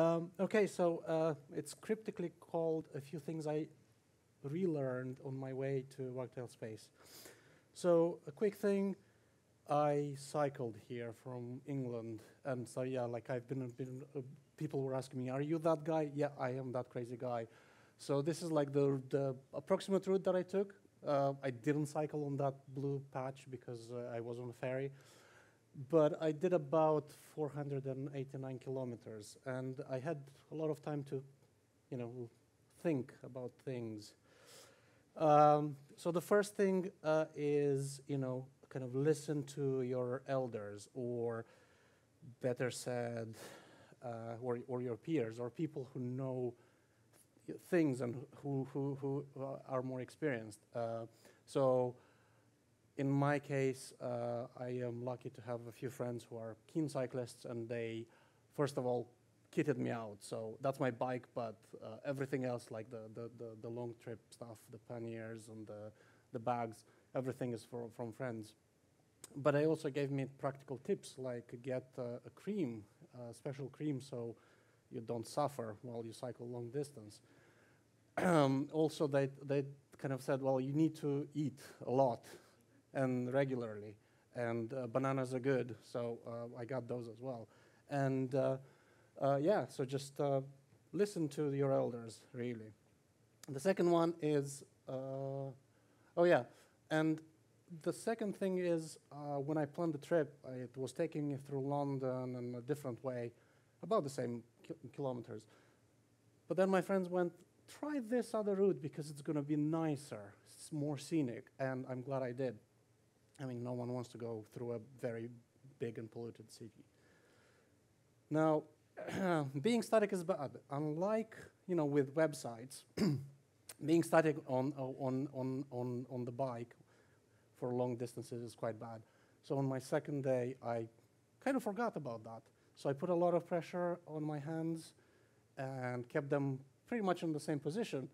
Um, okay, so uh, it's cryptically called a few things I relearned on my way to Wagtail Space. So a quick thing, I cycled here from England, and so yeah, like I've been, been uh, people were asking me, "Are you that guy?" Yeah, I am that crazy guy. So this is like the the approximate route that I took. Uh, I didn't cycle on that blue patch because uh, I was on a ferry but I did about 489 kilometers, and I had a lot of time to, you know, think about things. Um, so the first thing uh, is, you know, kind of listen to your elders, or better said, uh, or, or your peers, or people who know things and who, who, who are more experienced. Uh, so in my case, uh, I am lucky to have a few friends who are keen cyclists, and they, first of all, kitted me out. So that's my bike, but uh, everything else, like the, the, the, the, long trip stuff, the panniers and the, the bags, everything is for, from friends. But they also gave me practical tips, like get uh, a cream, a special cream, so you don't suffer while you cycle long distance. also, they, they kind of said, well, you need to eat a lot and regularly. And uh, bananas are good, so uh, I got those as well. And uh, uh yeah, so just uh, listen to your elders, really. The second one is, oh yeah, and the second thing is when I planned the trip, it was taking me through London in a different way, about the same ki kilometers. But then my friends went, try this other route because it's going to be nicer, it's more scenic, and I'm glad I did. I mean, no one wants to go through a very big and polluted city. Now, being static is bad. Unlike, you know, with websites, being static on, on, on, on, on the bike for long distances is quite bad. So on my second day, I kind of forgot about that. So I put a lot of pressure on my hands and kept them pretty much in the same position.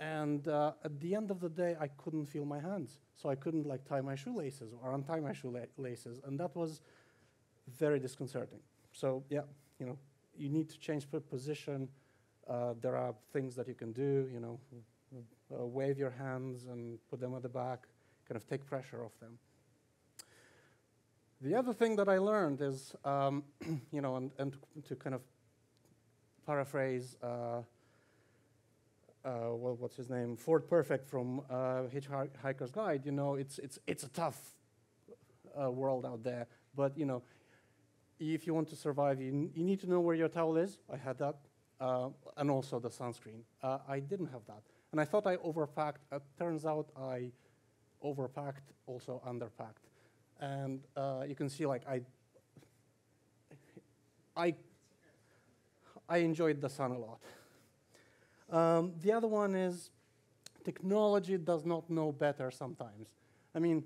And uh, at the end of the day, I couldn't feel my hands. So I couldn't like tie my shoelaces or untie my shoelaces. And that was very disconcerting. So yeah, you know, you need to change position. Uh, there are things that you can do, you know, uh, wave your hands and put them at the back, kind of take pressure off them. The other thing that I learned is, um, you know, and, and to, to, kind of paraphrase uh, well, what's his name, Ford Prefect from uh, Hitchhiker's Guide, you know, it's, it's, it's a tough uh, world out there. But, you know, if you want to survive, you, you need to know where your towel is. I had that. Uh, and also the sunscreen. Uh, I didn't have that. And I thought I overpacked. It turns out I overpacked, also underpacked. And uh, you can see, like, I, I, I enjoyed the sun a lot. Um, the other one is technology does not know better sometimes. I mean,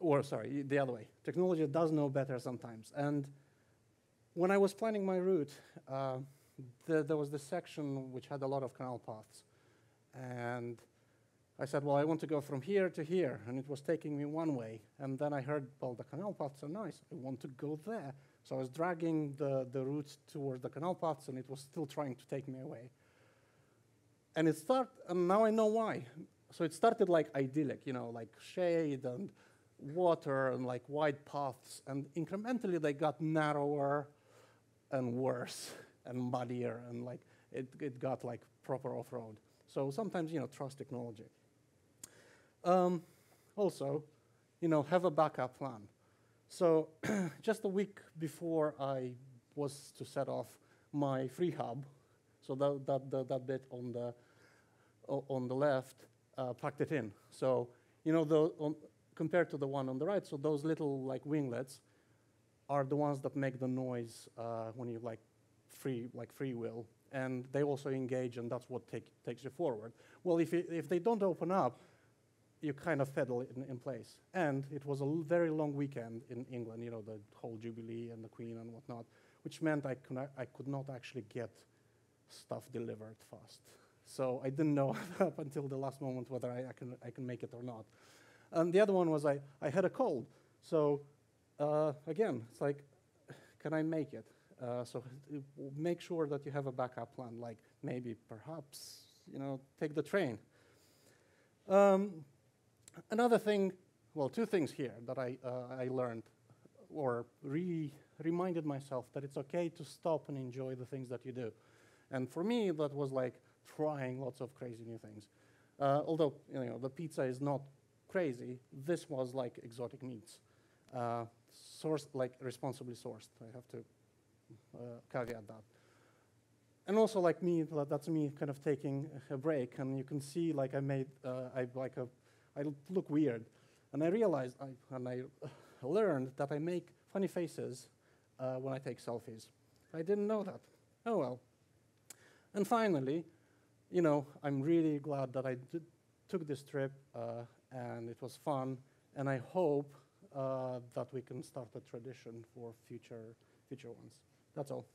or sorry, the other way. Technology does know better sometimes. And when I was planning my route, uh, the, there was this section which had a lot of canal paths. And I said, well, I want to go from here to here. And it was taking me one way. And then I heard, well, the canal paths are nice. I want to go there. So I was dragging the, the route towards the canal paths, and it was still trying to take me away. And it started, and now I know why. So it started like idyllic, you know, like shade and water and like wide paths. And incrementally they got narrower and worse and muddier and like it, it got like proper off-road. So sometimes, you know, trust technology. Um, also, you know, have a backup plan. So just a week before I was to set off my free hub, so that, that, that, that bit on the, on the left uh, packed it in. So, you know, the, on, compared to the one on the right, so those little like winglets are the ones that make the noise uh, when you like free, like free wheel. And they also engage, and that's what take, takes you forward. Well, if, it, if they don't open up, you kind of pedal in, in place. And it was a very long weekend in England, you know, the whole Jubilee and the Queen and whatnot, which meant I could, I could not actually get stuff delivered fast. So I didn't know up until the last moment whether I, I, can, I can make it or not. And the other one was I, I had a cold. So uh, again, it's like, can I make it? Uh, so make sure that you have a backup plan, like maybe perhaps, you know, take the train. Um, another thing, well, two things here that I, uh, I learned or re reminded myself that it's okay to stop and enjoy the things that you do. And for me, that was like trying lots of crazy new things. Uh, although, you know, the pizza is not crazy, this was like exotic meats. Uh, sourced, like responsibly sourced. I have to uh, caveat that. And also, like me, that's me kind of taking a break, and you can see, like I made, uh, I like a, I look weird, and I realized, I, and I learned that I make funny faces uh, when I take selfies. I didn't know that. Oh well. And finally, you know, I'm really glad that I took this trip, uh, and it was fun, and I hope uh, that we can start a tradition for future future ones. That's all.